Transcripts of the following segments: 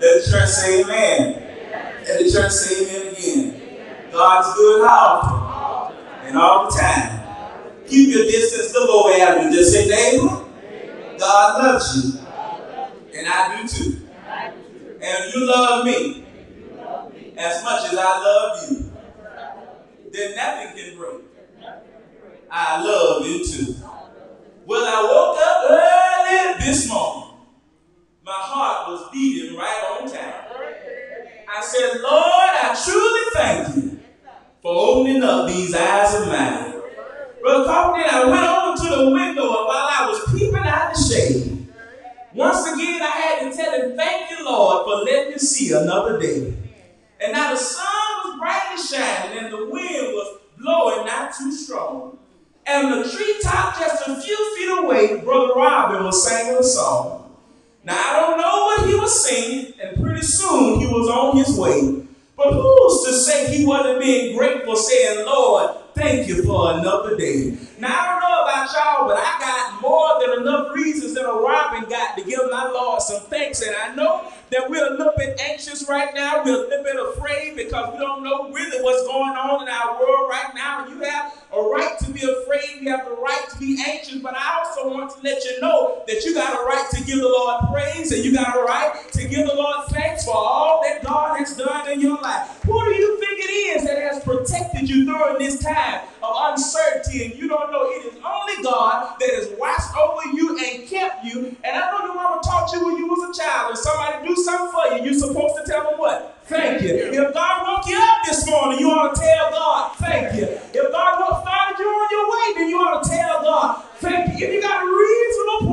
Let the church say amen. Let the church say amen again. God's good how often? And all the time. Keep your distance, look over at me. Just say, neighbor, God loves you. And I do too. And you love me as much as I love you. Then nothing can break. I love you too. Well, I woke up early this morning. My heart was beating right on time. I said, Lord, I truly thank you for opening up these eyes of mine. Brother Carpenter, I went over to the window and while I was peeping out the shade, once again I had to tell him, thank you, Lord, for letting me see another day. And now the sun was brightly shining and the wind was blowing not too strong. And the treetop just a few feet away, Brother Robin was singing a song. Now I don't know what he was singing, and pretty soon he was on his way. But who's to say he wasn't being grateful, saying, Lord, thank you for another day. Now, I don't know about y'all, but I got more than enough reasons that a Robin got to give my Lord some thanks. And I know that we're a little bit anxious right now. We're a little bit afraid because we don't know really what's going on in our world right now. And You have a right to be afraid. You have the right to be anxious. But I also want to let you know that you got a right to give the Lord praise and you got a right to give the Lord thanks for all that God has done in your life. Who do you think it is that has protected you during this time of uncertainty and you don't know it is only God that has watched over you and kept you. And I know your mama taught you when you was a child. If somebody do something for you, you're supposed to tell them what? Thank you. If God woke you up this morning, you ought to tell God, thank you. If God started you on your way, then you ought to tell God, thank you. If you got a reasonable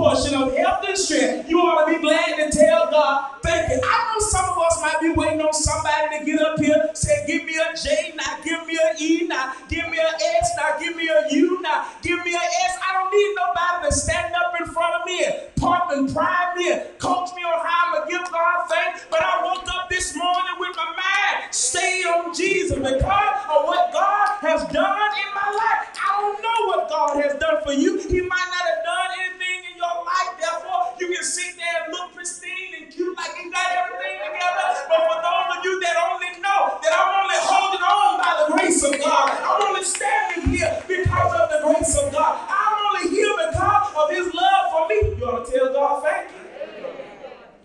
portion of health and strength, you ought to be glad to tell God, thank you. I know some of us might be waiting on somebody to get up here, say, give me a J, now give me an E, now give me an S, now give me a U, now give me an S. I don't need nobody to stand up in front of me and pump and prime me and coach me on how I'm going to give God thanks. But I woke up this morning with my mind stayed on Jesus because of what God has done in my life. I don't know what God has done for you. He might not have done anything in your life. Therefore, you can sit there and look pristine and cute like you got everything together. But for those of you that only know that I'm only holding on by the grace of God, I'm only standing here because of the grace of God. I'm only here because of His love for me. You ought to tell God thank you.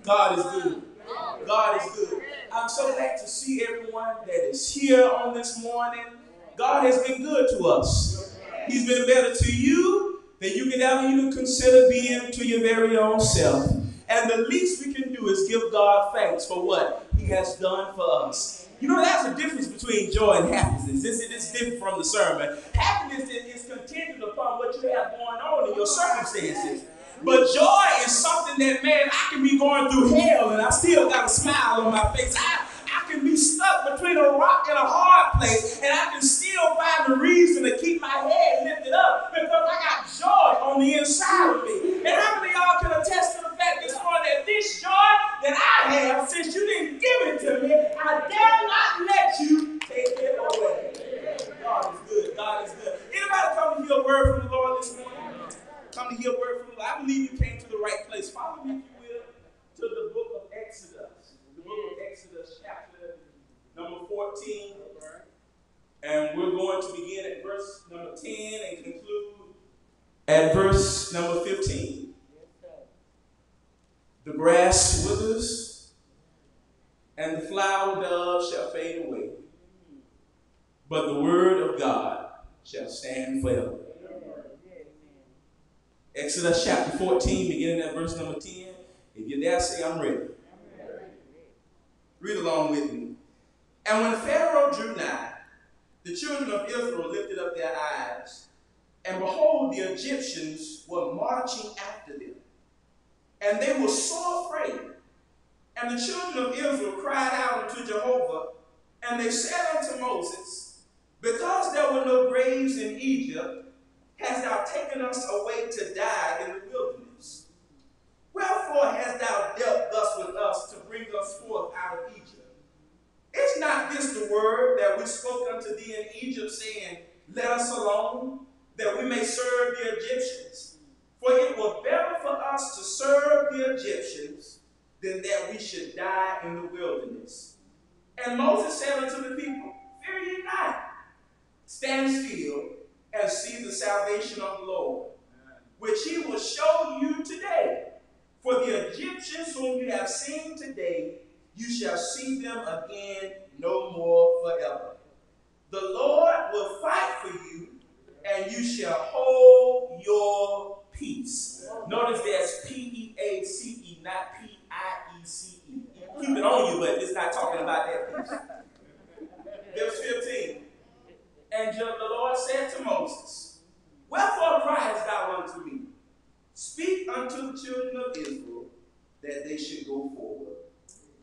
God is good. God is good. I'm so glad to see everyone that is here on this morning. God has been good to us. He's been better to you than you can ever even consider being to your very own self. And the least we can do is give God thanks for what He has done for us. You know, that's the difference between joy and happiness. This is different from the sermon. Happiness is contingent upon what you have going on in your circumstances. But joy is something that, man, I can be going through hell and I still got a smile on my face. I, I can be stuck between a rock and a hard place and I can still find a reason to keep my head lifted up joy on the inside of me. And how many y'all can attest to the fact this morning that this joy that I have, since you didn't give it to me, I dare not let you take it away. God is good. God is good. Anybody come to hear a word from the Lord this morning? come to hear a word from the Lord. I believe you came to the right place. Follow me, if you will, to the book of Exodus. The book of Exodus, chapter number 14. And we're going to begin at verse number 10 and conclude at verse number 15. The grass withers and the flower dove shall fade away, but the word of God shall stand forever. Exodus chapter 14, beginning at verse number 10. If you're there, say, I'm ready. Read along with me. And when Pharaoh drew nigh, the children of Israel lifted up their eyes, and behold, the Egyptians were marching after them. And they were so afraid. And the children of Israel cried out unto Jehovah, and they said unto Moses, Because there were no graves in Egypt, hast thou taken us away to die in the wilderness? Wherefore hast thou dealt thus with us to bring us forth out of Egypt? Is not this the word that we spoke unto thee in Egypt, saying, Let us alone, that we may serve the Egyptians? For it were better for us to serve the Egyptians than that we should die in the wilderness. And Moses said unto the people, Fear ye not, stand still and see the salvation of the Lord, which he will show you today. For the Egyptians whom you have seen today, you shall see them again no more forever. The Lord will fight for you, and you shall hold your peace. Notice there's P E A C E, not P I E C E. Keep it on you, but it's not talking about that peace. Verse 15. And the Lord said to Moses, Wherefore criest thou unto me? Speak unto the children of Israel that they should go forward.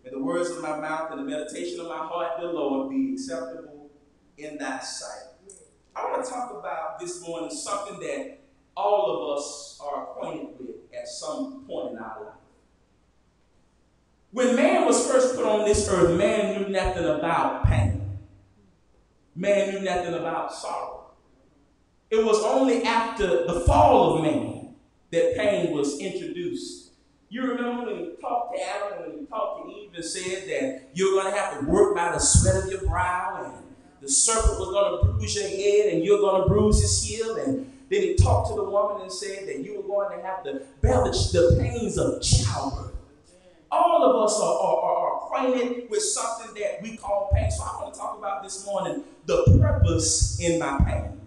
May the words of my mouth and the meditation of my heart, the Lord, be acceptable in thy sight. I want to talk about this morning something that all of us are acquainted with at some point in our life. When man was first put on this earth, man knew nothing about pain. Man knew nothing about sorrow. It was only after the fall of man that pain was introduced. You remember when he talked to Adam, when he talked to Eve and said that you're going to have to work by the sweat of your brow, and the serpent was going to bruise your head, and you're going to bruise his heel, and then he talked to the woman and said that you were going to have to bear the, pains of childbirth. All of us are, are, are, acquainted with something that we call pain. So I want to talk about this morning the purpose in my pain.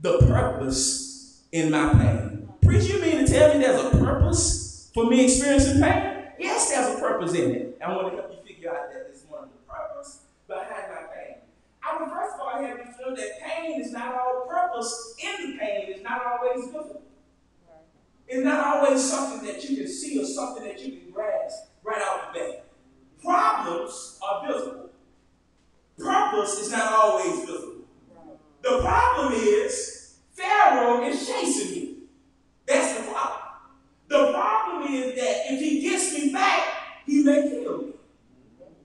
The purpose in my pain. Preacher, you mean to tell me there's a purpose for me experiencing pain? Yes, there's a purpose in it. I want to help you figure out that this morning. The purpose behind my pain. I would first of all have you know that pain is not all purpose in the pain is not always visible. It's not always something that you can see or something that you can grasp right out the bat. Problems are visible. Purpose is not always visible. The problem is Pharaoh is chasing me. That's the problem. The problem is that if he gets me back, he may kill me.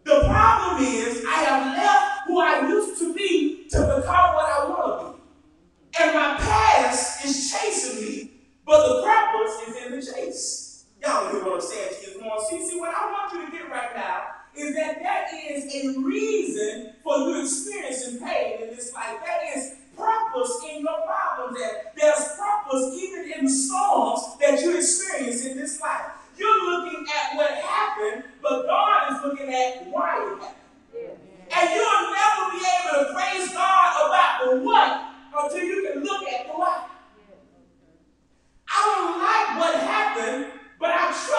The problem is I have left who I used to be to become what I want to be. And my past is chasing me but the purpose is in the chase. Y'all hear what I'm saying to you this See, see, what I want you to get right now is that there is a reason for you experiencing pain in this life. That is purpose in your problems. That there's purpose even in the storms that you experience in this life. You're looking at what happened, but God is looking at why it happened. And you'll never be able to praise God about the what until you can look at the why. I don't like what happened, but I trust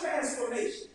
transformation,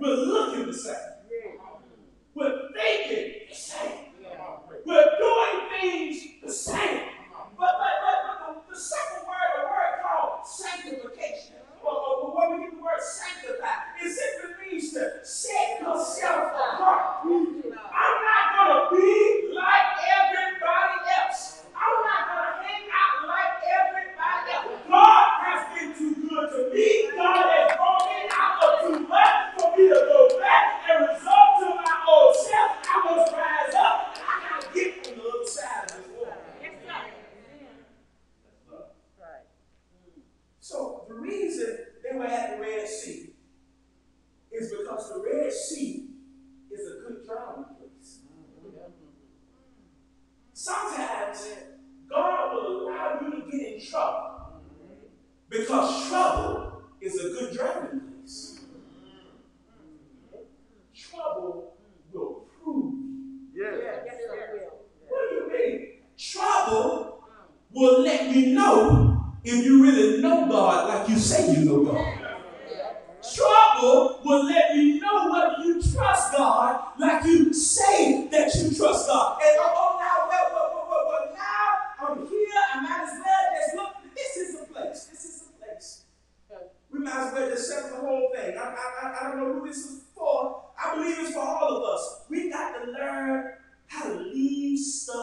We're looking the same. We're thinking the same. We're doing things the same. But, but, but, but the, the second word, a word called sanctification, or, or where we get the word sanctify, it simply means to set yourself apart. I'm not going to be like everybody else. I'm not going to hang out like everybody else. God has been too good to me. God has brought me out of too much for me to go back and resort to my old self. I must rise up. I got to get from the other side of this world. So the reason they were at the Red Sea is because the Red Sea is a good drowning place. Sometimes God will allow you to get in trouble because trouble is a good drowning place. Trouble will prove you. Yes. What do you mean? Trouble will let you know if you really know God like you say you know God. Trouble will let you know whether you trust God like you say that you trust God. And oh, oh now, well, well, well, well, well, now I'm here. I might as well just look. This is the place. This is the place. We might as well just settle the whole thing. I, I, I- I don't know who this is for. I believe it's for all of us. We got to learn how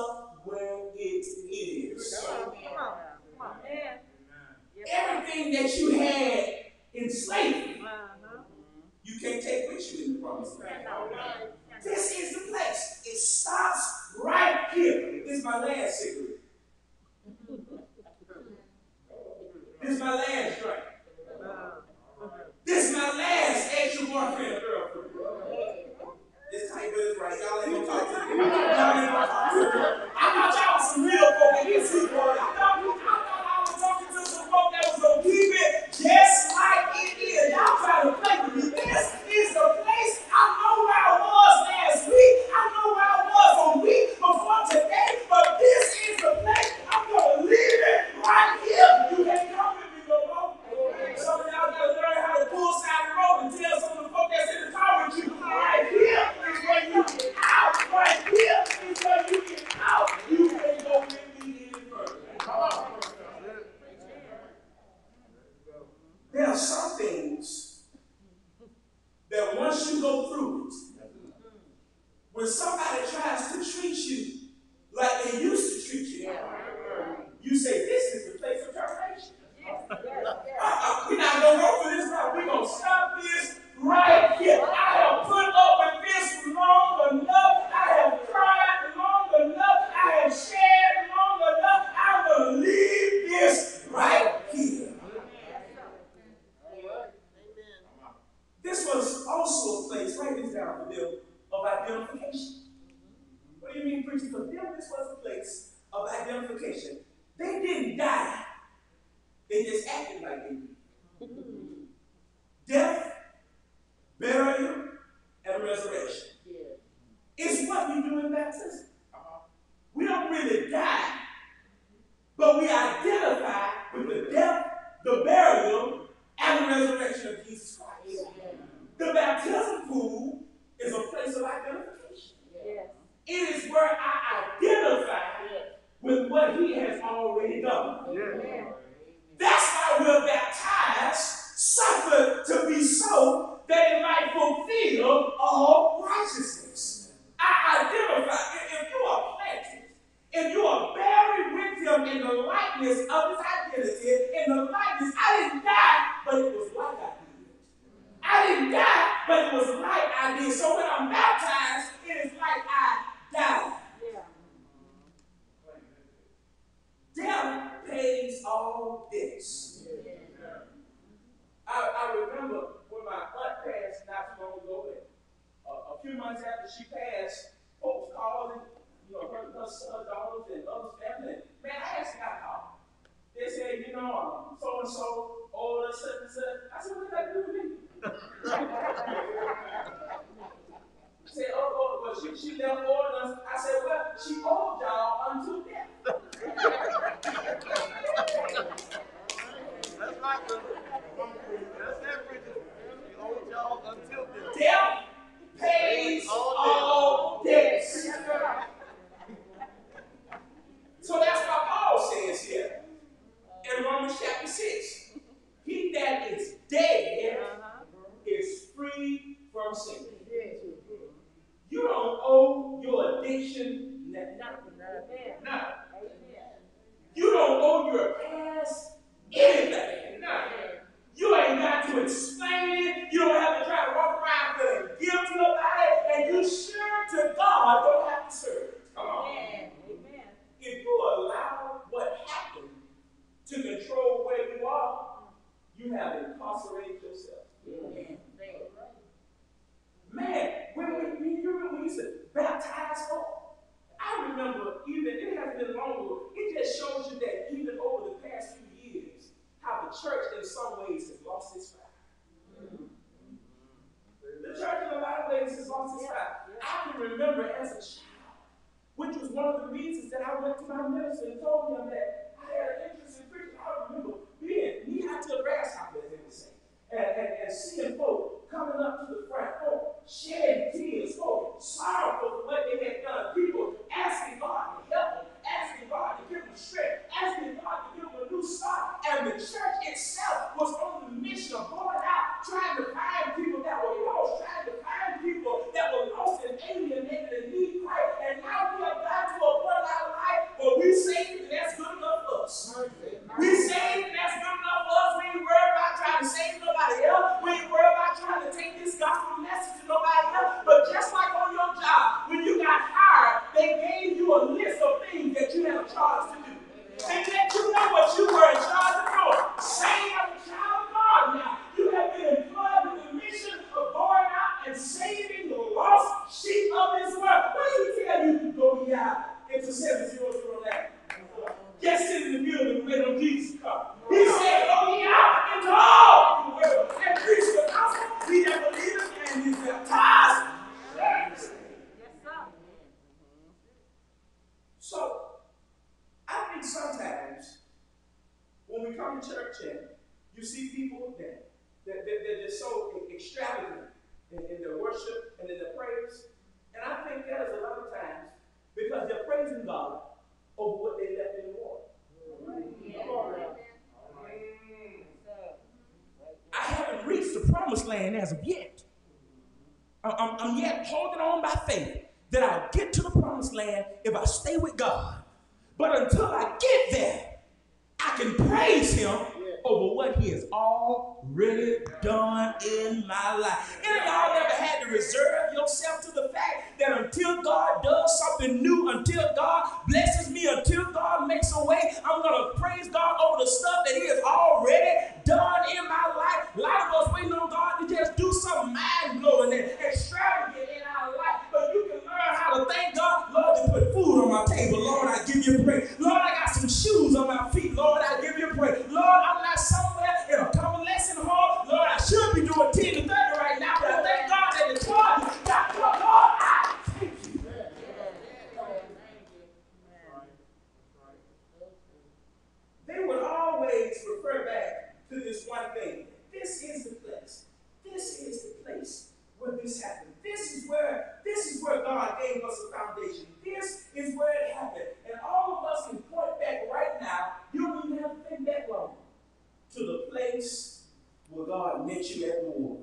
well, done in my life. Any of y'all ever had to reserve yourself to the fact that until God does something new, until God blesses me, until God makes a way, I'm going to praise God over the stuff that He has already done in my life. A lot of us waiting on God to just do something mind blowing and extravagant in our life. But you can learn how to thank God. Lord, you put food on my table. Lord, I give you praise. Lord, I got some shoes on my feet. Lord, I give you praise. Lord, I'm not somewhere in a convalescent hall. Lord, I should be doing 10 to 30 right now, but I thank God that the God got Lord, I thank you. They would always refer back to this one thing. This is the place. This is the place where this happened. This is where this is where God gave us a foundation. This is where it happened. And all of us can point back right now. You don't even have to think that long to the place where God met you at the war.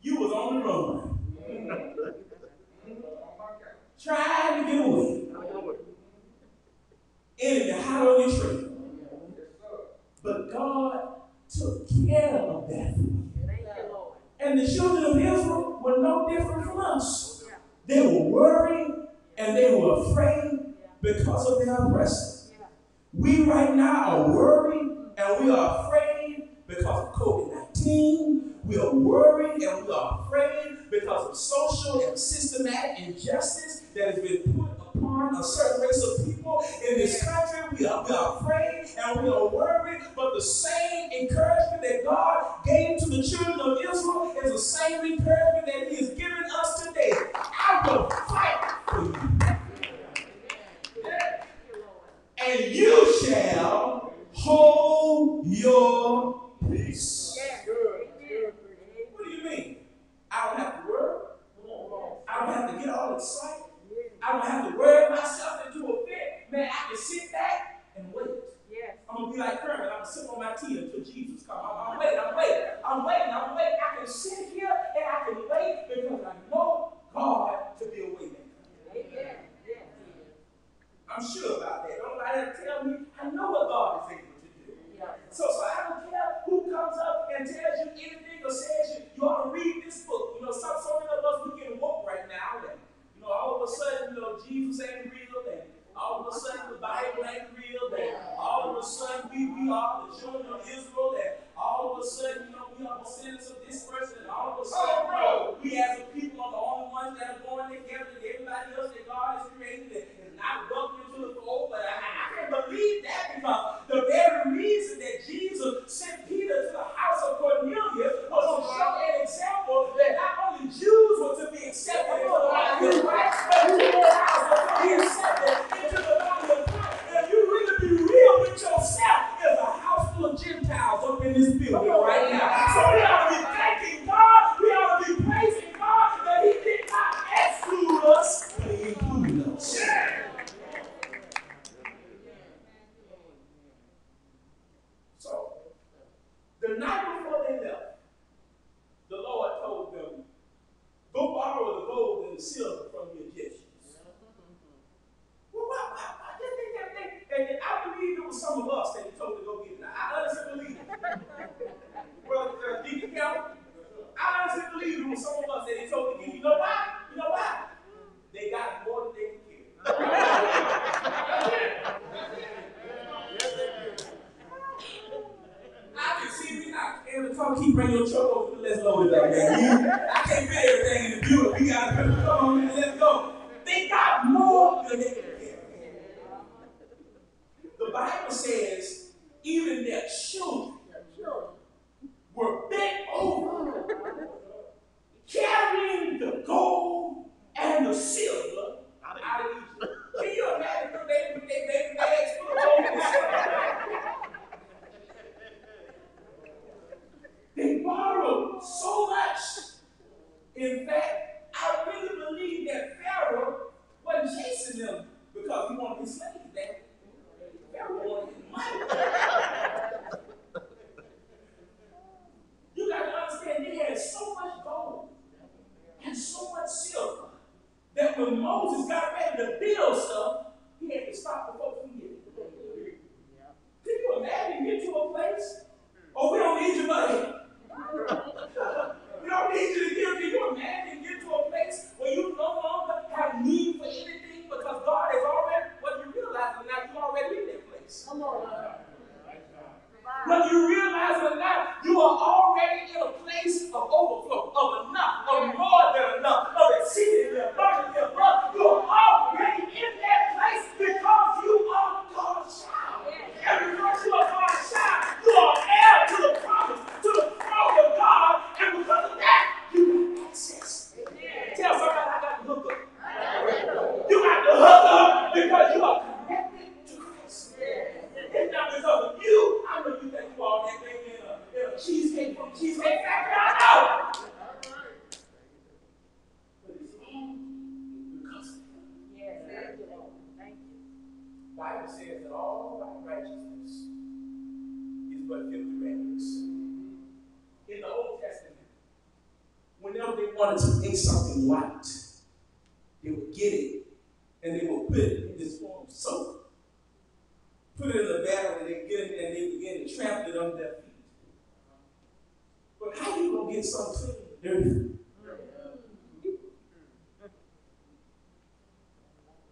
You was on the run, trying to get away. Enemy hot on your trail. But God took care of that. And the children of Israel were no different from us. They were worried and they were afraid because of their oppressor. We right now are worried and we are afraid because of COVID 19. We are worried and we are afraid because of social and systematic injustice that has been put upon a certain race of people in this country. We are, we are afraid and we are worried, but the same encouragement that God gave to the children of Israel is the same encouragement that He has given us today. I will fight for you. And you shall hold your peace. What do you mean? I don't have to worry. I don't have to get all excited. I don't have to worry myself into a fit. Man, I can sit back and wait. I'm gonna be like Kermit. I'm gonna sit on my tea until Jesus comes. I'm, I'm waiting. I'm waiting. I'm waiting. I'm waiting. I can sit here and I can wait because I know God to be a waymaker. I'm sure about that. Don't nobody tell me. I know what God is able to do. So, so I don't care who comes up and tells you anything or says you, you ought to read this book. You know, some, so many of us, we get woke right now. And, you know, all of a sudden, you know, Jesus ain't real. And all of a sudden, the Bible ain't real. And all of a sudden, we, we are the children of Israel. And all of a sudden, you know, we are descendants of this person. And all of a sudden, you know, we as a people are the only ones that are going together. And everybody else that God has created not welcome into the fold. But I, I can believe that because the very reason that Jesus sent Peter to the house of Cornelius was to show an example that not only Jews were to be accepted into the of Christ, but Gentiles were to be accepted into the body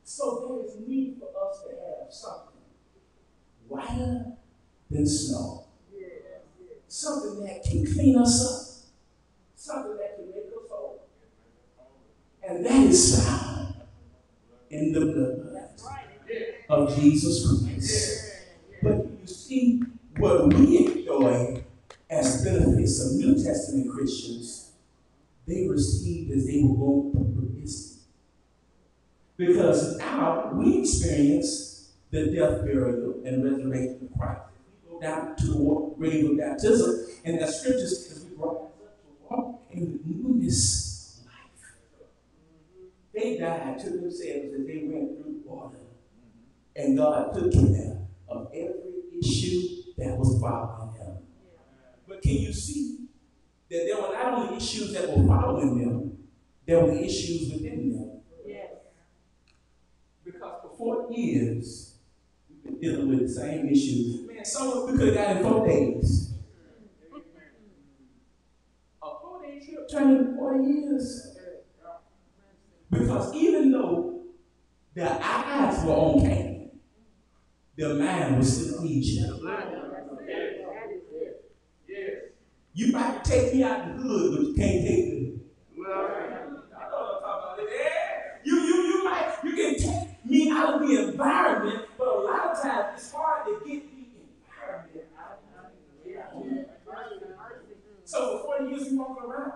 So there is need for us to have something whiter than snow. Something that can clean us up. Something that can make us whole. And that is found in the blood of Jesus Christ. But you see, what we enjoy as benefits of New Testament Christians, they received as they were going because now we experience the death, burial, and resurrection of Christ. We go down to regular baptism, and that scripture says we brought up to walk in the newness of life. They died to themselves as they went through water, and God took care of every issue that was following them. But can you see that there were not only issues that were following them, there were issues within them someone is dealing with the same issue. Man, so we could have got four days. A four day trip turned into 40 years. Because even though the eyes were on Canaan, the mind was still in Egypt. You might take me out of the hood, but you can't take me. out of the environment, but a lot of times it's hard to get the environment out of the. So before you years, walk around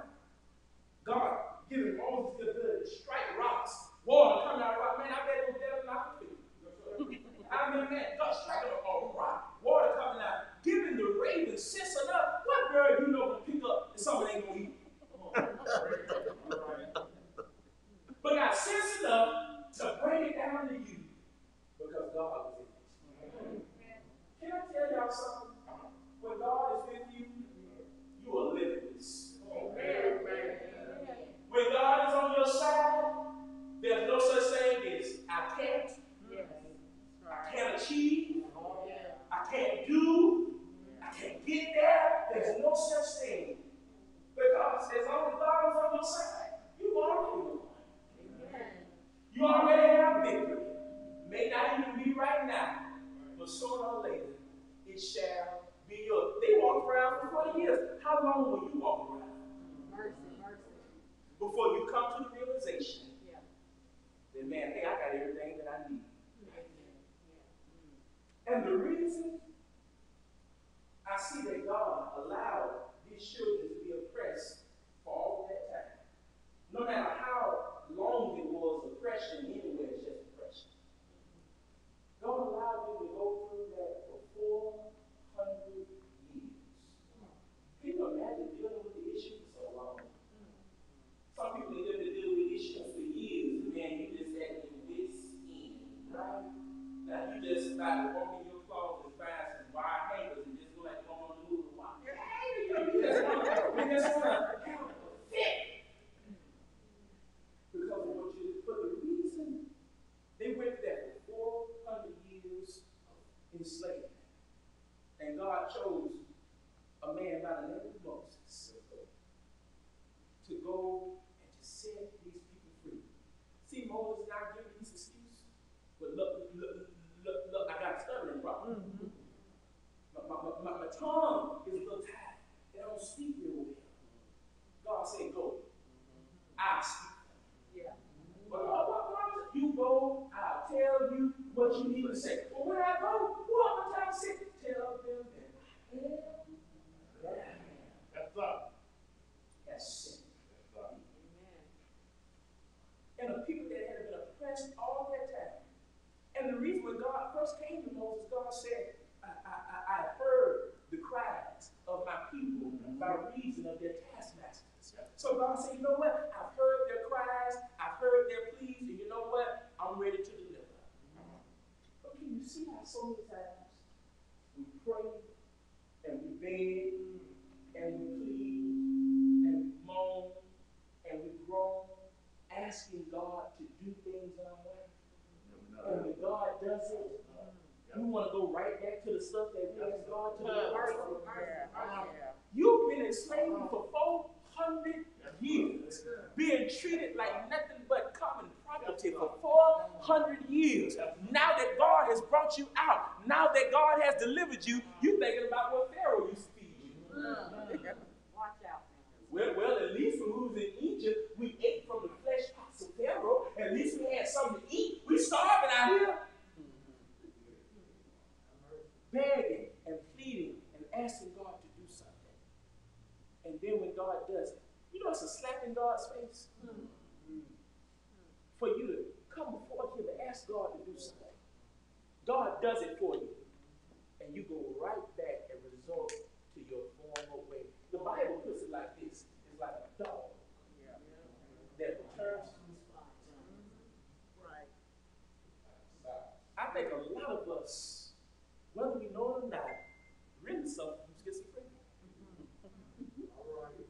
It, we want to go right back to the stuff that we asked God to the do. Um, you've been enslaved for 400 years, being treated like nothing but common property for 400 years. Now that God has brought you out, now that God has delivered you, you're thinking about what Pharaoh used to feed you. Mm. Mm. Watch out. Well, well, at least when we was in Egypt, we ate from the flesh pots of Pharaoh. At least we had something to eat. We starving out here. Begging and pleading and asking God to do something. And then when God does it, you know it's a slap in God's face. Hmm. For you to come before Him and ask God to do something. God does it for you. And you go right back and resort to your former way. The Bible puts it like this it's like a dog that returns to his vomit. Hmm. I think a lot of us, whether we know it or not, really suffer from schizophrenia. Mm-hmm. All right.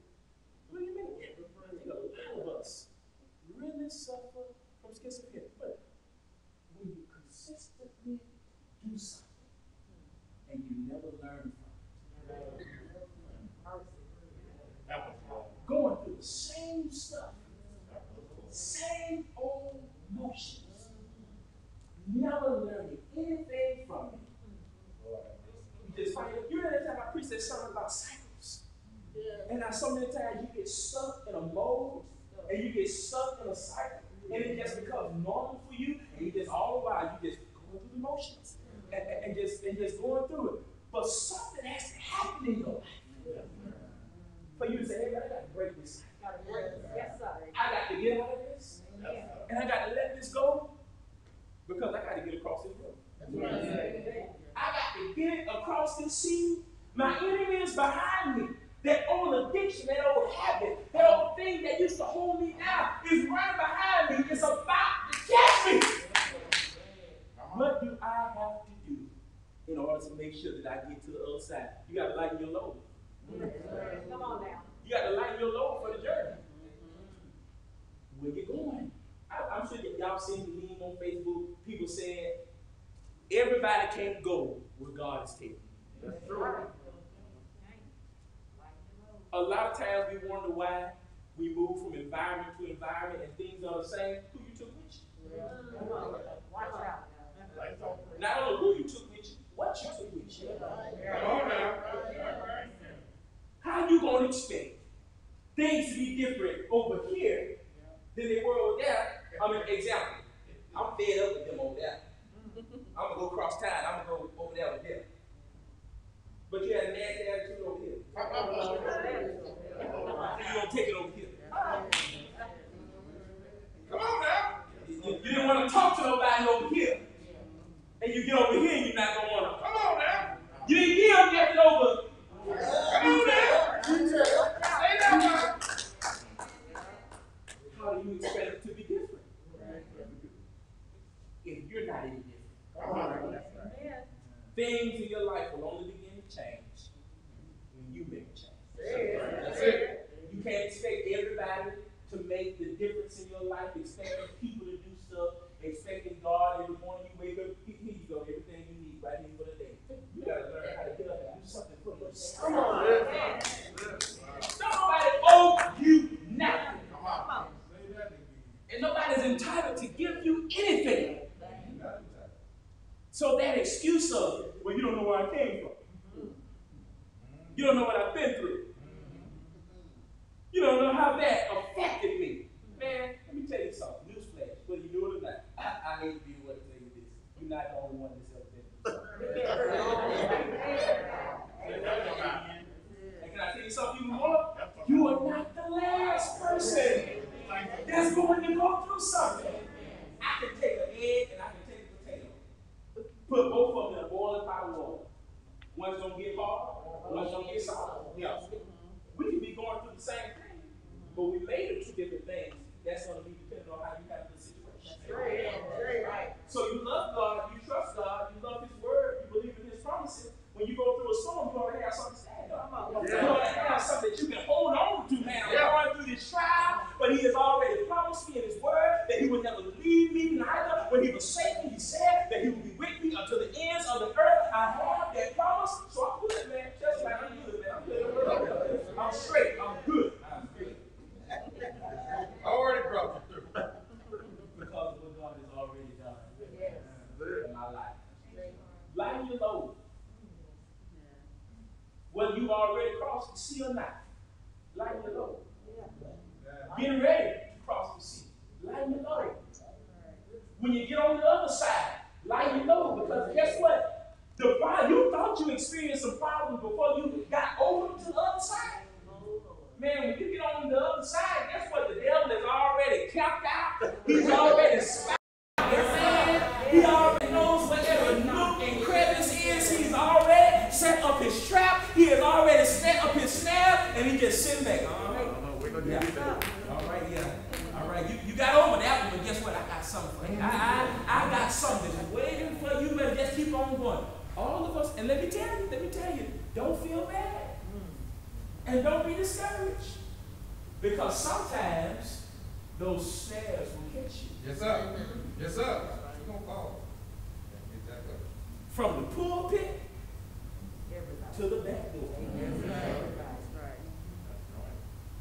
What do you mean? I think a lot of us really suffer from schizophrenia. But when you consistently do something and you never learn from it, going through the same stuff, same old motions, never learning anything from it. You just you know that time I preached that sermon about cycles. And now so many times you get stuck in a mode and you get stuck in a cycle. And it just becomes normal for you, and you just all the while you just going through the motions and, and, and just and just going through it. But something has to happen in your life for you to say, hey, I got to break this. Gotta break. Yes, sir. I got to get out of this, Amen. and I got to let this go because I got to get across this road. I got to get across this sea. My enemy is behind me. That old addiction, that old habit, that old thing that used to hold me down is right behind me. It's about to catch me. What do I have to do in order to make sure that I get to the other side? You got to lighten your load. Come on now. You got to lighten your load for the journey. Where you going? I, I'm sure that y'all seen the meme on Facebook. People saying everybody can't go where God is taking. A lot of times we wonder why we move from environment to environment and things are the same. Who you took with you? On. Watch out. Not only who you took with you, what you took with you. How you gonna expect things to be different over here than they were over there? I mean, example. I'm fed up with them over there. I'm gonna go cross town. I'm gonna go over there with them. But you had a nasty attitude over here. You gonna take it over here. Come on now. You, you didn't want to talk to nobody over here.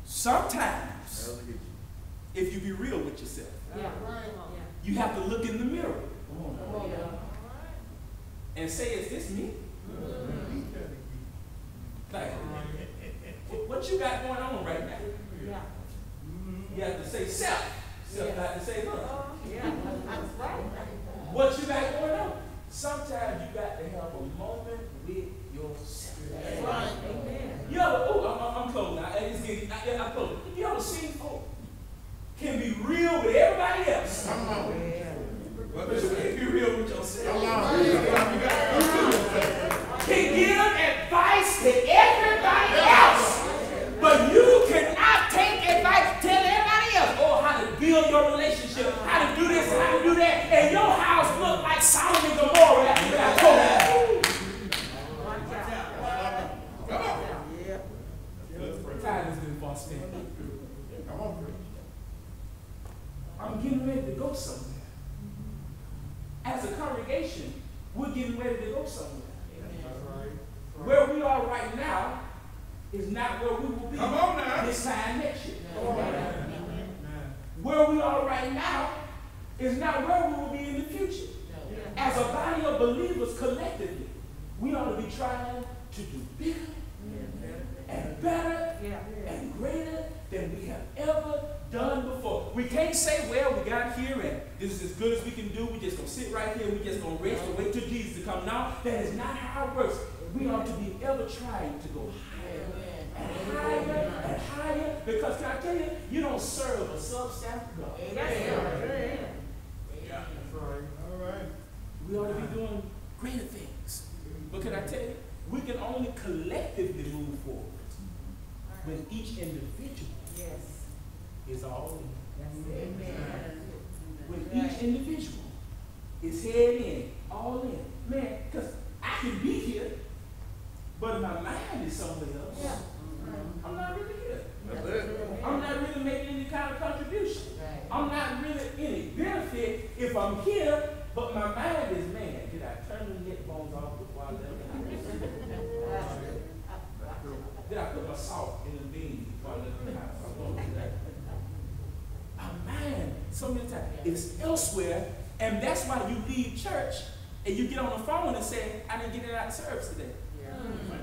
Sometimes, if you be real with yourself, you have to look in the mirror. And say, Is this me? Like, what- what you got going on right now? Mm-hmm. You have to say self. Self got to say look. Oh, what you got going on? Sometimes you got to have a moment with yourself. You ever, oh, I'm, I'm, I'm closing. I, it's getting, I, I'm closing. You ever seen folk can be real with everybody else, but you can't be real with yourself. Can give advice to everybody else, but you cannot take advice, tell everybody else, oh, how to build your relationship, how to do this, how to do that, and your house look like Sodom and Gomorrah after that COVID. Time has been far spent. I'm getting ready to go somewhere. As a congregation, we're getting ready to go somewhere. Where we are right now is not where we will be Come on now. this time next year. Where we are right now is not where we will be in the future. As a body of believers collectively, we ought to be trying to do bigger and better and greater than we have ever done before. We can't say, well, we got here and this is as good as we can do. We just gonna sit right here. We just gonna rest and wait till Jesus to come. Now, that is not how it works. We ought to be ever trying to go higher and higher and higher. Because can I tell you, you don't serve a substandard God. Yeah, right. All right. We ought to be doing greater things. But can I tell you, we can only collectively move forward when each individual is all in. When each individual is head in, all in. Man, because I can be here, but my mind is somewhere else. Mm-hmm. I'm not really here. I'm not really making any kind of contribution. I'm not really any benefit if I'm here, but my mind is, man, did I turn the headphones off before I left the? Did I put my salt in the beans before I left the house? I'm going to do that. My mind, so many times, is elsewhere, and that's why you leave church and you get on the phone and say, I didn't get it out of service today.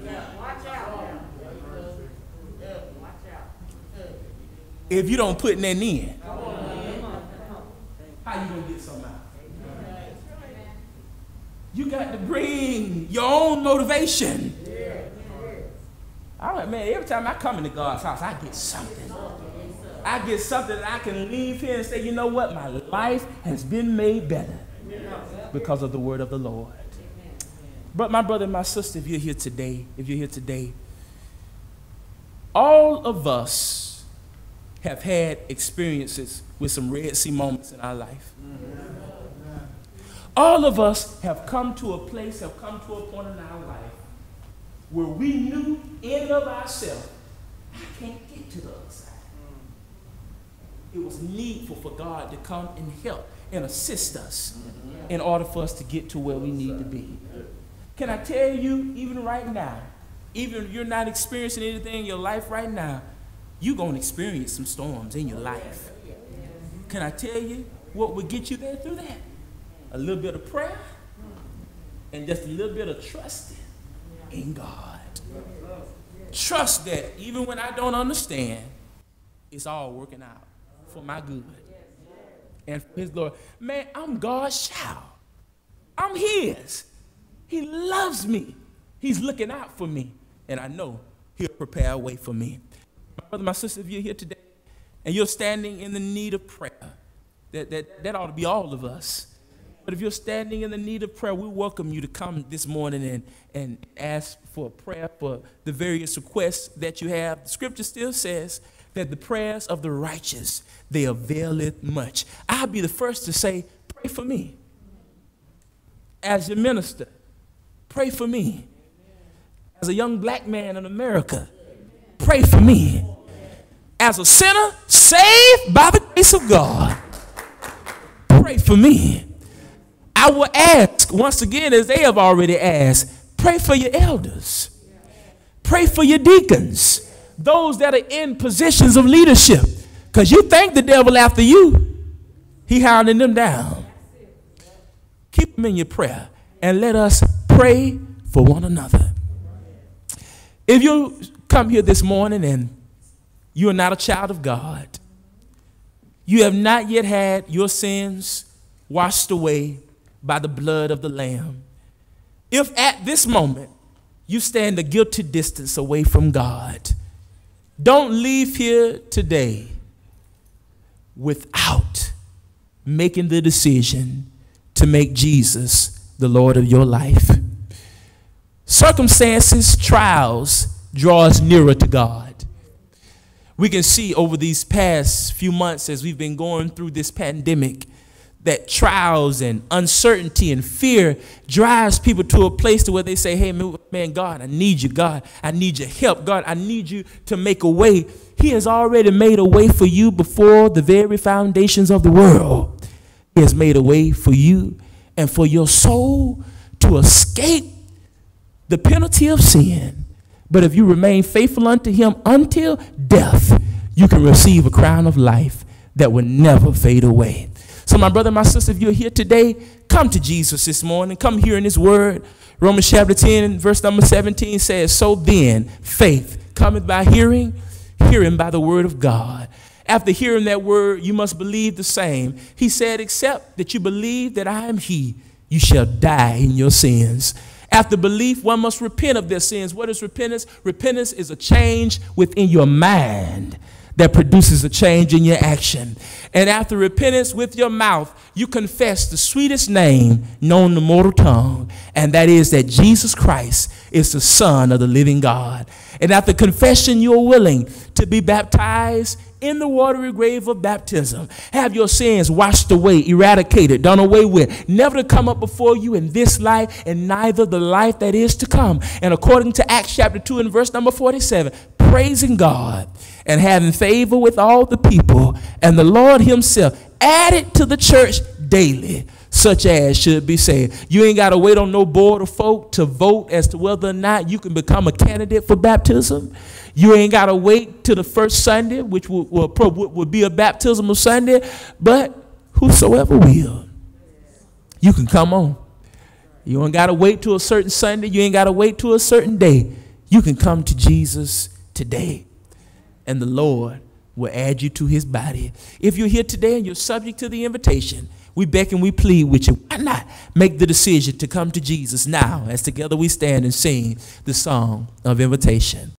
Yeah, Watch out. Watch out. If you don't put nothing in, how you gonna get something out? You got to bring your own motivation. I man, every time I come into God's house, I get something. I get something that I can leave here and say, you know what? My life has been made better because of the word of the Lord. But my brother and my sister, if you're here today, if you're here today, all of us have had experiences with some Red Sea moments in our life. All of us have come to a place, have come to a point in our life where we knew in of ourselves, I can't get to the other side. It was needful for God to come and help and assist us mm-hmm. in order for us to get to where we need to be. Can I tell you, even right now, even if you're not experiencing anything in your life right now, you're going to experience some storms in your life. Can I tell you what will get you there through that? A little bit of prayer and just a little bit of trusting in God. trust that even when I don't understand, it's all working out for my good and for His glory. Man, I'm God's child. I'm His. He loves me. He's looking out for me. And I know He'll prepare a way for me. My brother, my sister, if you're here today and you're standing in the need of prayer, that, that, that ought to be all of us. But if you're standing in the need of prayer, we welcome you to come this morning and, and ask for prayer for the various requests that you have. The scripture still says that the prayers of the righteous, they availeth much. I'll be the first to say, pray for me. As your minister, pray for me. As a young black man in America, pray for me. As a sinner saved by the grace of God, pray for me. I will ask once again, as they have already asked, pray for your elders, pray for your deacons, those that are in positions of leadership. Because you think the devil after you, he hounding them down. Keep them in your prayer and let us pray for one another. If you come here this morning and you are not a child of God, you have not yet had your sins washed away by the blood of the Lamb. If at this moment you stand a guilty distance away from God, don't leave here today without making the decision to make Jesus the Lord of your life. Circumstances, trials draw us nearer to God. We can see over these past few months as we've been going through this pandemic that trials and uncertainty and fear drives people to a place to where they say, hey, man, God, I need you. God, I need your help. God, I need you to make a way. He has already made a way for you before the very foundations of the world. He has made a way for you and for your soul to escape the penalty of sin. But if you remain faithful unto him until death, you can receive a crown of life that will never fade away. So, my brother, my sister, if you're here today, come to Jesus this morning. Come hear in his word. Romans chapter 10, verse number 17 says, So then, faith cometh by hearing, hearing by the word of God. After hearing that word, you must believe the same. He said, Except that you believe that I am He, you shall die in your sins. After belief, one must repent of their sins. What is repentance? Repentance is a change within your mind that produces a change in your action. And after repentance with your mouth, you confess the sweetest name known to mortal tongue, and that is that Jesus Christ is the Son of the living God. And after confession, you are willing to be baptized in the watery grave of baptism. Have your sins washed away, eradicated, done away with, never to come up before you in this life and neither the life that is to come. And according to Acts chapter 2 and verse number 47, praising God and having favor with all the people, and the Lord Himself added to the church daily such as should be saved. You ain't got to wait on no board of folk to vote as to whether or not you can become a candidate for baptism. You ain't got to wait till the first Sunday, which will, will, will be a baptismal Sunday, but whosoever will, you can come on. You ain't got to wait till a certain Sunday. You ain't got to wait till a certain day. You can come to Jesus today, and the Lord will add you to his body. If you're here today and you're subject to the invitation, we beg and we plead with you. Why not make the decision to come to Jesus now as together we stand and sing the song of invitation?